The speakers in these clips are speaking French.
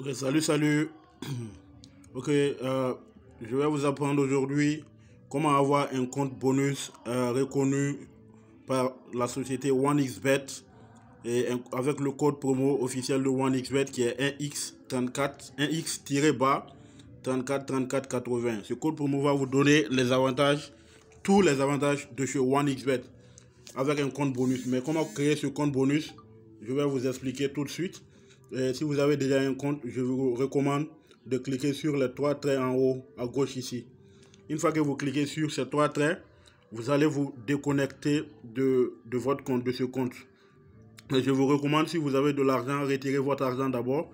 Ok, salut, salut. ok, euh, je vais vous apprendre aujourd'hui comment avoir un compte bonus euh, reconnu par la société OneXBet et avec le code promo officiel de OneXBet qui est 1x34 1x-bas 34 34 80. Ce code promo va vous donner les avantages, tous les avantages de chez OneXBet avec un compte bonus. Mais comment créer ce compte bonus? Je vais vous expliquer tout de suite. Et si vous avez déjà un compte, je vous recommande de cliquer sur les trois traits en haut à gauche ici. Une fois que vous cliquez sur ces trois traits, vous allez vous déconnecter de, de votre compte, de ce compte. Mais je vous recommande, si vous avez de l'argent, retirez votre argent d'abord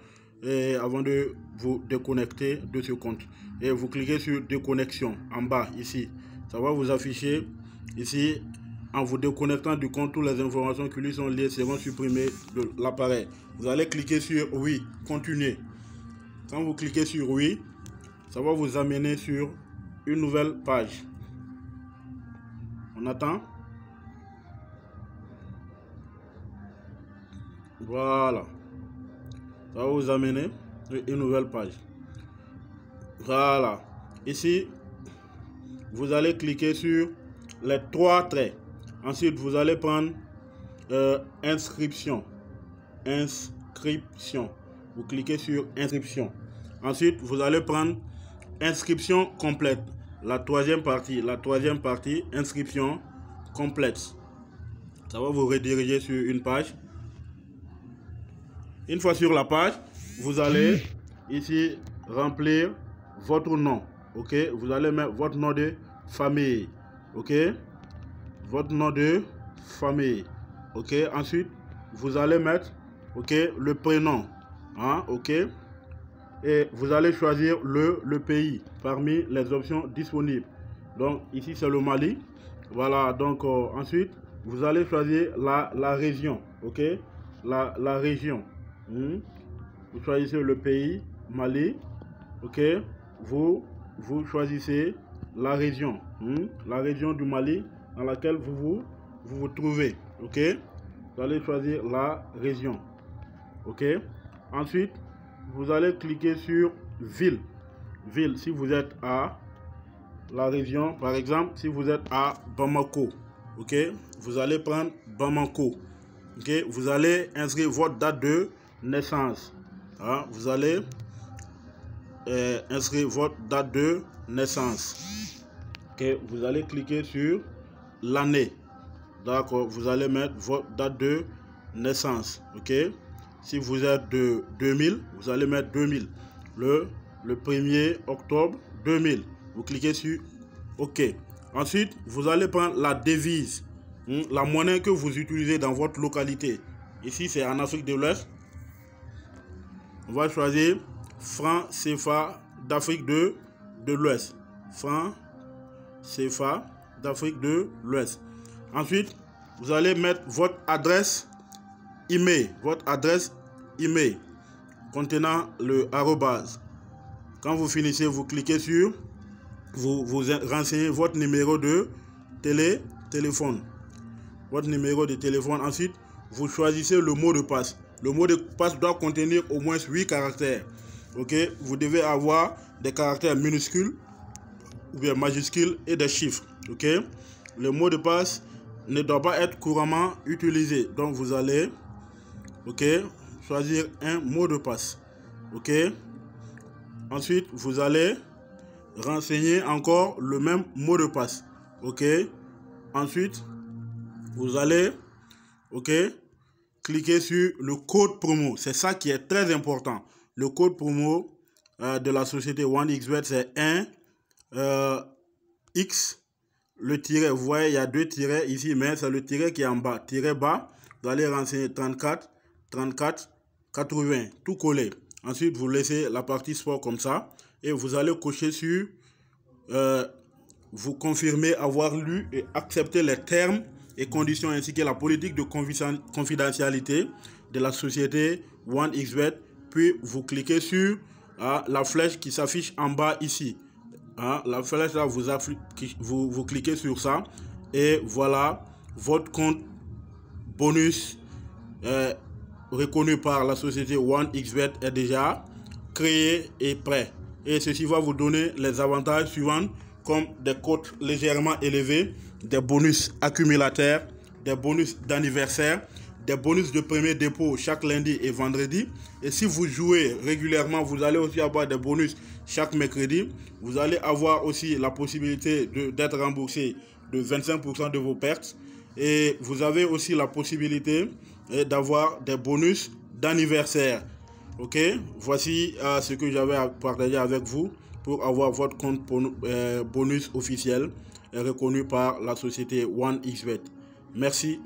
avant de vous déconnecter de ce compte. Et vous cliquez sur déconnexion en bas ici. Ça va vous afficher ici en vous déconnectant du compte, toutes les informations qui lui sont liées seront supprimées de l'appareil. Vous allez cliquer sur oui, continuer. Quand vous cliquez sur oui, ça va vous amener sur une nouvelle page. On attend. Voilà. Ça va vous amener une nouvelle page. Voilà. Ici, vous allez cliquer sur les trois traits. Ensuite, vous allez prendre euh, inscription. Inscription. Vous cliquez sur inscription. Ensuite, vous allez prendre inscription complète. La troisième partie. La troisième partie, inscription complète. Ça va vous rediriger sur une page. Une fois sur la page, vous allez ici remplir votre nom. Ok, vous allez mettre votre nom de famille. Ok, votre nom de famille. Ok, ensuite vous allez mettre le prénom. Hein, ok, et vous allez choisir le, pays parmi les options disponibles. Donc ici c'est le Mali. Voilà, donc euh, ensuite vous allez choisir la, région. Ok, la, région. Hmm? Vous choisissez le pays, Mali. Ok. Vous, vous choisissez la région. Hmm? La région du Mali dans laquelle vous vous, trouvez. Ok? Vous allez choisir la région. Ok? Ensuite, vous allez cliquer sur ville. Ville, si vous êtes à la région, par exemple, si vous êtes à Bamako, ok, vous allez prendre Bamako. Ok, vous allez inscrire votre date de naissance. Hein, vous allez euh, inscrire votre date de naissance. Okay, vous allez cliquer sur l'année. D'accord, vous allez mettre votre date de naissance. Ok, si vous êtes de 2000, vous allez mettre 2000. Le, le 1er octobre 2000. Vous cliquez sur OK. Ensuite, vous allez prendre la devise, hein, la monnaie que vous utilisez dans votre localité. Ici, c'est en Afrique de l'Ouest on va choisir franc CFA d'Afrique de, de l'Ouest. Franc CFA d'Afrique de l'Ouest. Ensuite, vous allez mettre votre adresse email, votre adresse email contenant le arrobase. Quand vous finissez, vous cliquez sur, vous, vous renseignez votre numéro de télé, téléphone. Votre numéro de téléphone. Ensuite, vous choisissez le mot de passe. Le mot de passe doit contenir au moins 8 caractères. Ok, vous devez avoir des caractères minuscules ou bien majuscules et des chiffres. Ok, le mot de passe ne doit pas être couramment utilisé. Donc vous allez, ok, choisir un mot de passe. Ok? Ensuite, vous allez renseigner encore le même mot de passe. Ok? Ensuite, vous allez, ok, cliquez sur le code promo. C'est ça qui est très important. Le code promo euh, de la société OneXBet, c'est 1 euh, X, le tiret. Vous voyez, il y a deux tirets ici, mais c'est le tiret qui est en bas. Tiret bas, vous allez renseigner 34, 34, 80, tout collé. Ensuite, vous laissez la partie sport comme ça et vous allez cocher sur euh, vous confirmez avoir lu et accepté les termes et conditions ainsi que la politique de confidentialité de la société OneXBet. Puis vous cliquez sur ah, la flèche qui s'affiche en bas ici. Ah, la flèche là, vous, vous, vous cliquez sur ça. Et voilà, votre compte bonus euh, reconnu par la société OneXBet est déjà créé et prêt. Et ceci va vous donner les avantages suivants comme des cotes légèrement élevées, des bonus accumulateurs, des bonus d'anniversaire, des bonus de premier dépôt chaque lundi et vendredi. Et si vous jouez régulièrement, vous allez aussi avoir des bonus chaque mercredi. Vous allez avoir aussi la possibilité d'être remboursé de 25% de vos pertes. Et vous avez aussi la possibilité eh, d'avoir des bonus d'anniversaire. Ok, voici euh, ce que j'avais à partager avec vous pour avoir votre compte euh, bonus officiel reconnu par la société OneXBet. Merci.